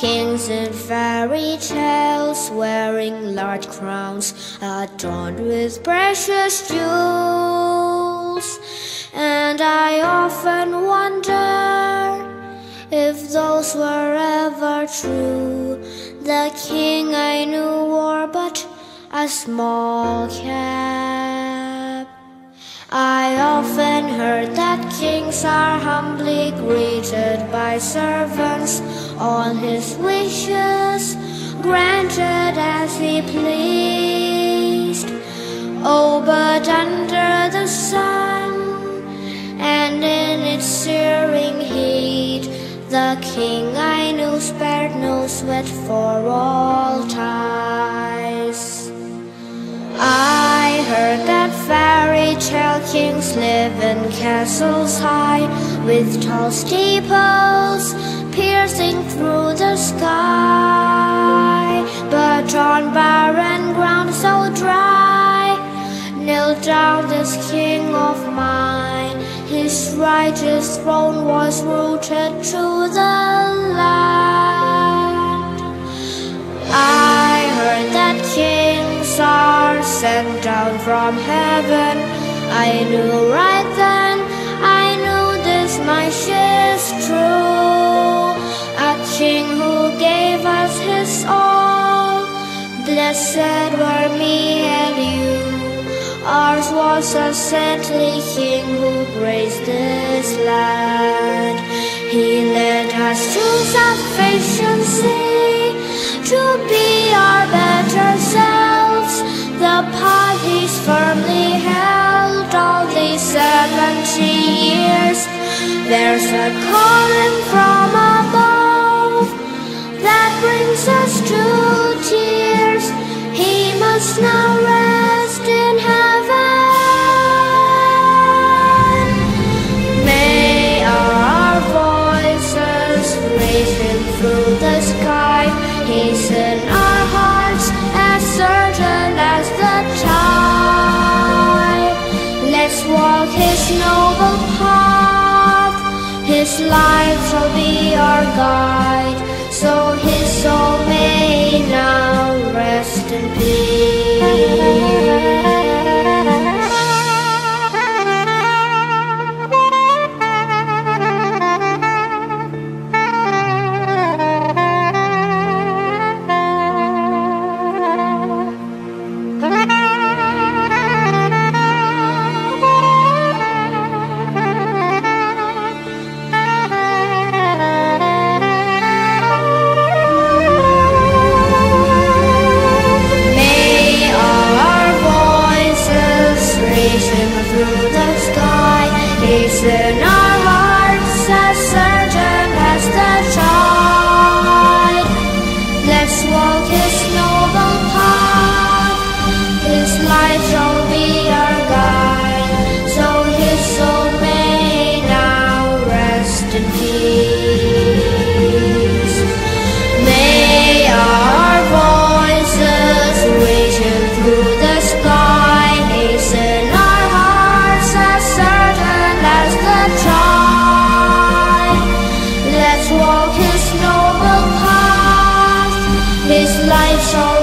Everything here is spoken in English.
Kings in fairy tales wearing large crowns adorned with precious jewels. And I often wonder if those were ever true. The king I knew wore but a small cap. I often heard kings are humbly greeted by servants, all his wishes granted as he pleased. Oh, but under the sun and in its searing heat, the king I knew spared no sweat for all Thais. I heard that kings live in castles high with tall steeples piercing through the sky. But on barren ground so dry, knelt down this king of mine. His righteous throne was rooted to the land. I heard that kings are sent down from heaven. I knew right then, I knew this much is true. A king who gave us his all. Blessed were me and you. Ours was a saintly king who graced this land. There's a calling from above that brings us to tears. He must now rest in heaven. May our voices raise him through the sky. He's in our hearts as certain as the tide. Let's walk his noble path life shall be our guide, so his soul may now rest in peace. shimmer through the sky. Listen up. His life's all.